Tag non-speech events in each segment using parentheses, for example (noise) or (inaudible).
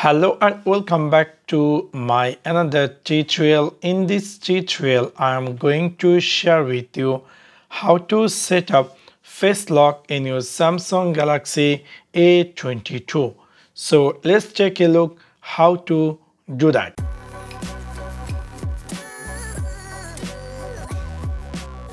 Hello and welcome back to my another tutorial. In this tutorial, I am going to share with you how to set up face lock in your Samsung Galaxy A22. So let's take a look how to do that.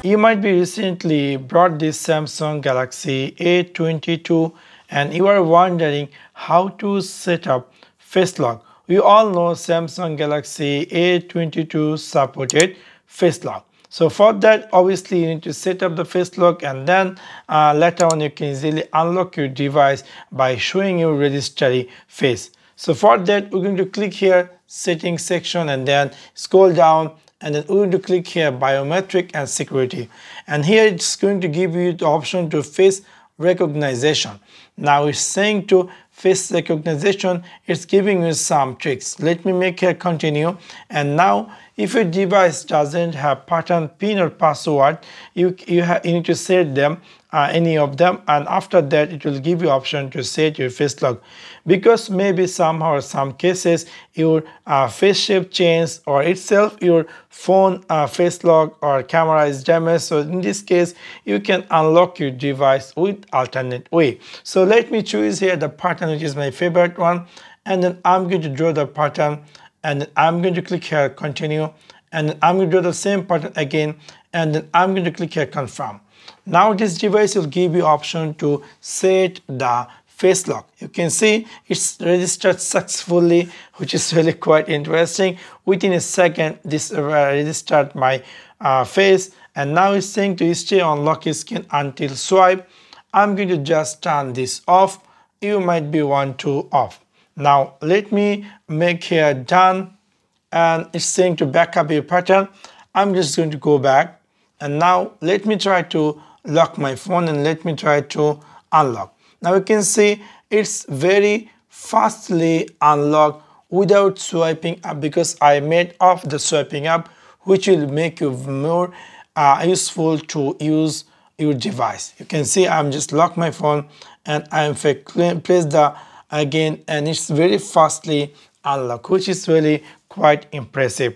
You might be recently brought this Samsung Galaxy A22 and you are wondering how to set up face lock. We all know Samsung Galaxy A22 supported face lock. So for that, obviously you need to set up the face lock and then uh, later on you can easily unlock your device by showing your registry face. So for that, we're going to click here, settings section and then scroll down and then we're going to click here, biometric and security. And here it's going to give you the option to face recognition. Now it's saying to face recognition, it's giving you some tricks. Let me make here continue. And now if your device doesn't have pattern pin or password, you, you, you need to set them uh, any of them and after that it will give you option to set your face lock because maybe somehow or some cases your uh, face shape change or itself your phone uh, face lock or camera is damaged so in this case you can unlock your device with alternate way so let me choose here the pattern which is my favorite one and then I'm going to draw the pattern and then I'm going to click here continue and then I'm going to do the same pattern again and then I'm going to click here confirm now this device will give you option to set the face lock. You can see it's registered successfully, which is (laughs) really quite interesting. Within a second, this registered my uh, face and now it's saying to stay on lock screen until swipe. I'm going to just turn this off. You might be one to off. Now let me make here done and it's saying to backup your pattern. I'm just going to go back and now let me try to lock my phone and let me try to unlock. Now you can see it's very fastly unlocked without swiping up because I made off the swiping up which will make you more uh, useful to use your device. You can see I'm just lock my phone and I'm place the again and it's very fastly unlocked which is really quite impressive.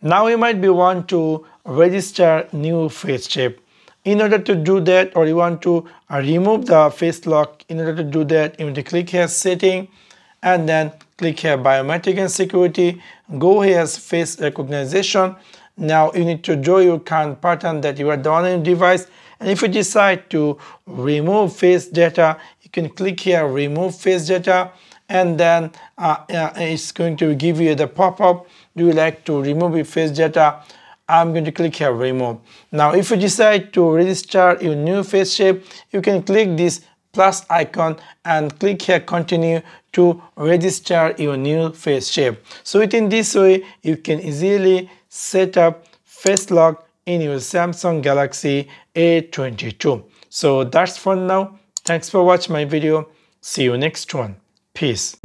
Now you might be want to register new face chip in order to do that or you want to uh, remove the face lock in order to do that you need to click here setting and then click here biometric and security go here face recognition now you need to draw your current pattern that you are on your device and if you decide to remove face data you can click here remove face data and then uh, uh, it's going to give you the pop-up do you like to remove your face data I'm going to click here remove. Now if you decide to register your new face shape, you can click this plus icon and click here continue to register your new face shape. So within this way, you can easily set up face lock in your Samsung Galaxy A22. So that's for now. Thanks for watching my video. See you next one. Peace.